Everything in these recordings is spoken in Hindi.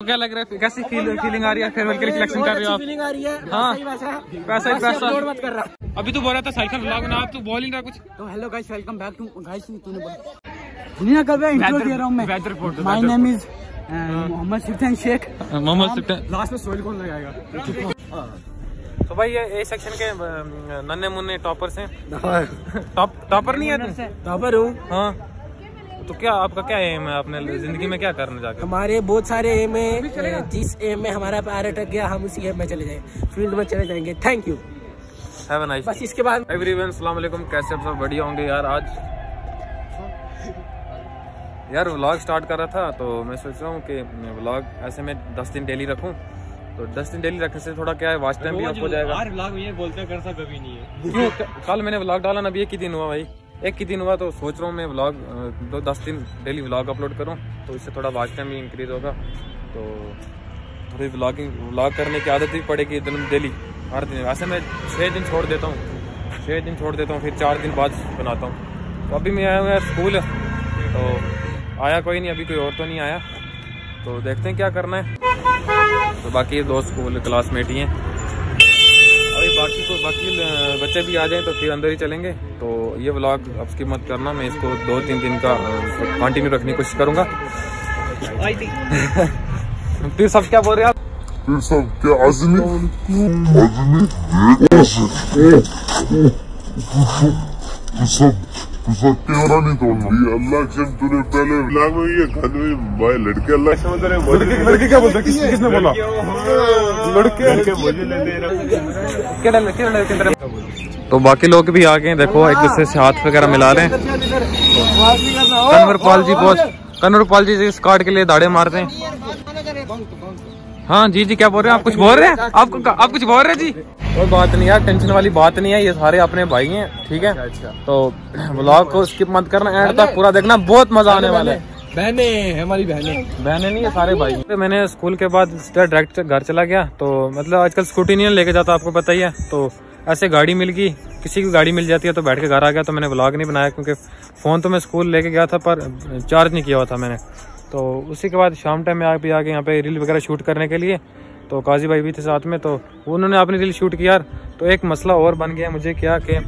क्या लग रहा है कैसी फील, फीलिंग आ रही है फेयरवेल के लिए सिलेक्शन कर रहे हो आप? फीलिंग आ रही है। हाँ। वैसा पैसा। ही पैसा। अपलोड मत कर रहा। अभी तो बोल रहा था साइकिल ब्लॉग बना अब तू बोल ही रहा कुछ। तो hello guys welcome back to guys तूने बोला। दुनिया का मैं इंट्रो दे रहा हूँ मैं? weather report, my name is Mohammed Siftan Shaikh Mohammed Siftan last में सोइल कौन लगाएगा? तो भाई ये ए सेक्शन के नन्हे मुन्ने टॉपर्स हैं। टॉप टॉपर नहीं है तू? टॉपर हूँ। हाँ। तो क्या आपका क्या एम है? आपने ज़िंदगी में क्या करना जाके? हमारे बहुत सारे एम है। जिस एम में हमारा पैर अटक गया हम उसी एम में चले जाएँगे फ़ील्ड में चले जाएँगे। थैंक यू हैव नाइस बस इसके बाद एवरीवन सलाम वालेकुम कैसे आप सब बढ़िया होंगे यार आज? यार व्लॉग स्टार्ट कर रहा था तो मैं सोच रहा हूँ कि व्लॉग ऐसे में दस दिन डेली रखूँ। तो दस दिन डेली रखने से थोड़ा क्या है वाच टाइम भी अप हो जाएगा। व्लॉग ये बोलते कर सा कभी नहीं है। कल मैंने व्लॉग डाला ना अभी एक ही दिन हुआ भाई। एक ही दिन हुआ तो सोच रहा हूँ मैं व्लॉग दो दस दिन डेली व्लॉग अपलोड करूँ तो इससे थोड़ा वाच टाइम भी इंक्रीज होगा। तो थोड़ी व्लॉगिंग व्लॉग करने की आदत भी पड़ेगी दिन डेली हर दिन। वैसे मैं छः दिन छोड़ देता हूँ। छः दिन छोड़ देता हूँ, फिर चार दिन बाद बनाता हूँ। तो अभी मैं आया हुआ स्कूल तो आया कोई नहीं, अभी कोई और तो नहीं आया। तो देखते हैं क्या करना है। तो बाकी दो स्कूल क्लासमेट ही हैं। बाकी को बाकी बच्चे भी आ जाएँ तो फिर अंदर ही चलेंगे। तो ये ब्लॉग अब की मत करना मैं इसको दो तीन दिन का कंटिन्यू रखने की कोशिश करूँगा। फिर सब क्या बोल रहे हैं आप? फिर सब क्या आजमी? आजमी? सब तो सब कैमरा नहीं तोड़ना ये अल्लाह के तूने पहले ब्लॉग में ये घर में भाई लड़के अल्लाह समझ रहे हैं लड़के क्या बोलते किस, किसने बोला लड़के लड़के अंदर तो बाकी लोग भी आ गए हैं, देखो एक दूसरे से हाथ वगैरह मिला रहे हैं। कन्वर पाल जी बहुत कन्वर पाल जी इस कार्ड के लिए दाड़े मारते हैं। हाँ जी जी क्या बोल रहे हैं? आप कुछ बोल रहे हैं? आपको आप कुछ बोल रहे हैं जी? कोई बात नहीं यार टेंशन वाली बात नहीं है ये सारे अपने भाई हैं ठीक है? तो ब्लॉग को स्किप मत करना एंड तक पूरा देखना बहुत मज़ा आने वाला है। बहने हमारी बहने। बहने नहीं है सारे भाई हैं। मैंने स्कूल के बाद डायरेक्ट घर चला गया तो मतलब आजकल स्कूटी नहीं लेके जाता आपको पता ही है। तो ऐसे गाड़ी मिल गई किसी की गाड़ी मिल जाती है तो बैठ के घर आ गया तो मैंने ब्लॉग नहीं बनाया क्योंकि फ़ोन तो मैं स्कूल लेके गया था पर चार्ज नहीं किया हुआ था मैंने। तो उसी के बाद शाम टाइम में आ भी आके यहाँ पे रील वगैरह शूट करने के लिए तो काजी भाई भी थे साथ में तो उन्होंने अपनी रील शूट किया यार। तो एक मसला और बन गया मुझे क्या कि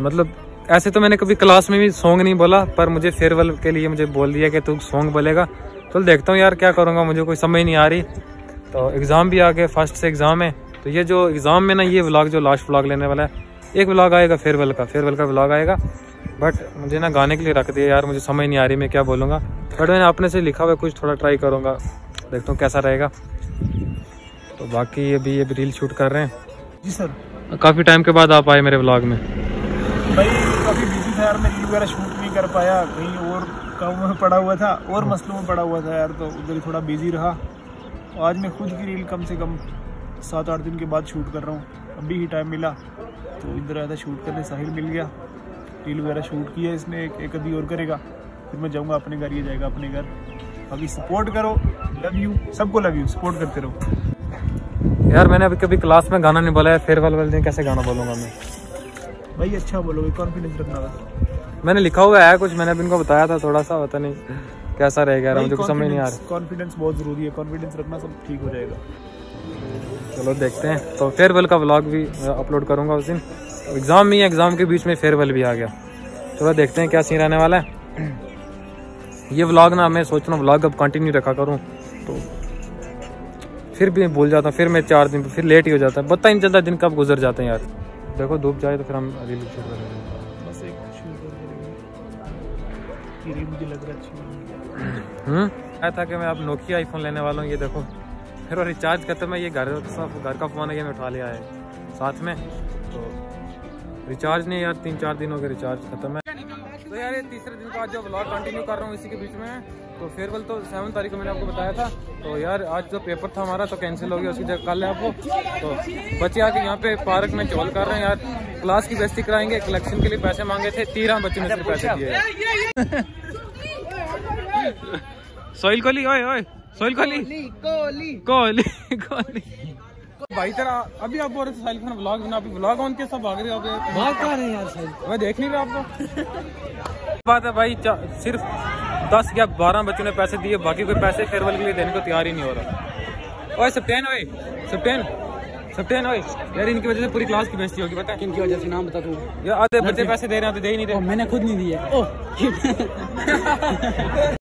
मतलब ऐसे तो मैंने कभी क्लास में भी सॉन्ग नहीं बोला, पर मुझे फेयरवेल के लिए मुझे बोल दिया कि तू सॉन्ग बोलेगा। चल देखता हूँ यार क्या करूँगा, मुझे कोई समझ नहीं आ रही। तो एग्ज़ाम भी आ गए फ़र्स्ट से एग्ज़ाम है। तो ये जो एग्ज़ाम में ना, ये व्लाग जो लास्ट व्लॉग लेने वाला है, एक व्लाग आएगा फेयरवेल का फेयरवेल का व्लाग आएगा। बट मुझे ना गाने के लिए रख दिया यार मुझे समझ नहीं आ रही मैं क्या बोलूँगा। बट मैंने अपने से लिखा हुआ कुछ थोड़ा ट्राई करूँगा। देखता हूँ कैसा रहेगा। तो बाकी अभी अभी रील शूट कर रहे हैं। जी सर। काफ़ी टाइम के बाद आप आए मेरे ब्लॉग में। भाई काफ़ी बिज़ी था यार मैं रील वगैरह शूट नहीं कर पाया। कहीं और काम में पड़ा हुआ था और मसलों में पड़ा हुआ था यार तो उधर ही थोड़ा बिज़ी रहा। आज मैं खुद की रील कम से कम सात आठ दिन के बाद शूट कर रहा हूँ। अभी ही टाइम मिला तो इधर आया था शूट करने साहिल मिल गया। रील वगैरह शूट किया इसने एक, एक अभी और करेगा फिर मैं जाऊँगा अपने घर ये जाएगा अपने घर। बाकी सपोर्ट करो लव यू सबको लव यू सपोर्ट करते रहो। यार मैंने अभी कभी क्लास में गाना नहीं बोला है फेयरवेल वाले दिन कैसे गाना बोलूँगा मैं? भाई अच्छा बोलोगे कॉन्फिडेंस रखना। था मैंने लिखा हुआ है कुछ मैंने अभी इनको बताया था थोड़ा सा पता नहीं कैसा रहेगा मुझे कुछ समझ नहीं आ रहा। कॉन्फिडेंस बहुत ज़रूरी है कॉन्फिडेंस रखना सब ठीक हो जाएगा। चलो देखते हैं। तो फेयरवेल का व्लॉग भी अपलोड करूँगा उस दिन। एग्ज़ाम भी है एग्ज़ाम के बीच में फेयरवेल भी आ गया। चलो देखते हैं क्या सीन रहने वाला है। ये व्लॉग ना मैं सोच रहा हूँ व्लॉग अब कंटिन्यू रखा करूँ। तो फिर भी भूल जाता हूँ फिर मैं चार दिन फिर लेट ही हो जाता है। पता ही नहीं चलता दिन कब गुजर जाते हैं यार। देखो धूप जाए तो फिर हम रील करेंगे। मुझे लग रहा है। हम्म। था कि मैं अब नोकिया आईफोन लेने वाला हूँ ये देखो। फिर वो रिचार्ज खत्म है ये घर सब घर का फ़ोन है ये मैं उठा लिया है। साथ में तो रिचार्ज नहीं यार तीन चार दिन हो गए रिचार्ज खत्म है। तो यार ये तीसरे दिन का आज जो ब्लॉग कंटिन्यू कर रहा हूँ इसी के बीच में तो फेयरवेल तो सेवन तारीख को मैंने आपको बताया था। तो यार आज जो पेपर था हमारा तो कैंसिल हो गया उसकी जगह कल है आपको तो बच्चे आके यहाँ पे पार्क में चौल कर रहे हैं यार। क्लास की बेस्ती कराएँगे कलेक्शन के लिए पैसे मांगे थे तेरह बच्चों ने पैसे दिए। हैं। सोइल कोहली ओए ओए। सोइल कोहली? कोहली कोहली। कोहली भाई तेरा अभी आप बोल रहे थे साहिल खान ब्लॉग बना अभी ब्लॉग ऑन के सब भाग रहे हो आप? बात रहे है यार साहिल। मैं देख नहीं रहा आपको। बात है भाई सिर्फ़ दस या बारह बच्चों ने पैसे दिए बाकी कोई पैसे फेयरवेल के लिए देने को तैयार ही नहीं हो रहा। ओए सप्टेन ओए सप्टेन सप्टेन ओए यार इनकी वजह से पूरी क्लास की बेइज्जती होगी पता है? इनकी वजह से नाम बता तू। यार आधे बच्चे पैसे दे रहे हैं तो दे ही नहीं ओ, रहे मैंने खुद नहीं दिए।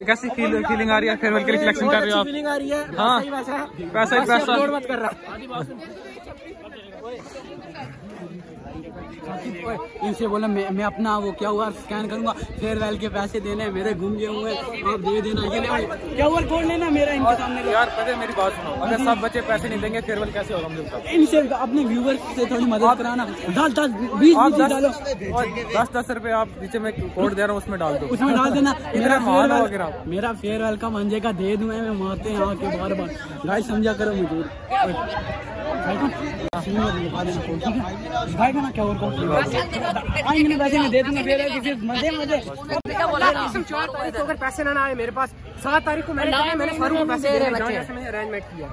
कैसी फील फीलिंग आ रही है? फेयरवेल के लिए सिलेक्शन कर रहे हो आप? फीलिंग आ रही है। हाँ। पैसा ही पैसा। मत कर रहा। इनसे बोला मैं मैं अपना वो क्या हुआ स्कैन करूँगा फेयरवेल के पैसे देने मेरे घूम गए हुए आप दे देना ये क्या हुआ कोड लेना मेरा इनके सामने। यार पहले मेरी बात सुनो अगर सब बच्चे पैसे नहीं देंगे फेयरवेल कैसे होगा इनसे अपने व्यूवर्स से थोड़ी मदद कराना। दस दस बीस डालो। दस दस रुपए आप नीचे में कोड दे रहा हूँ उसमें डाल दो। उसमें डाल देना। मेरा फेयरवेल मेरा फेयरवेल का मंजे का दे दूँ मैं मारते हैं आके बार बार गाइस समझा करो मुझे। भाई ना क्या और वैसे दे दूँगा मज़े अगर पैसे ना आए मेरे पास सात तारीख को मैंने मैंने फारूक को पैसे अरेंजमेंट किया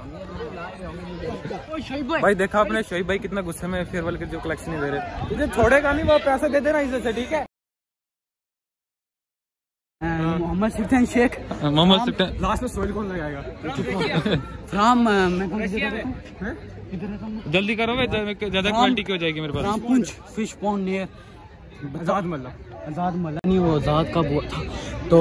भाई देखा आपने? शोएब भाई कितना गुस्से में फेयरवेल के जो कलेक्शन दे रहे। तुझे छोड़ेगा नहीं, वो पैसे दे देना इसे ठीक है? मोहम्मद सिफ्तान शेख। मोहम्मद लास्ट में सोहेल कौन लगाएगा? फ्राम मैं कौन हूँ? इधर जल्दी करो भाई ज़्यादा क्वालिटी की हो जाएगी मेरे पास। From Poonch fish pond near Azad Malla. Azad Malla नहीं वो आज़ाद का वो था। तो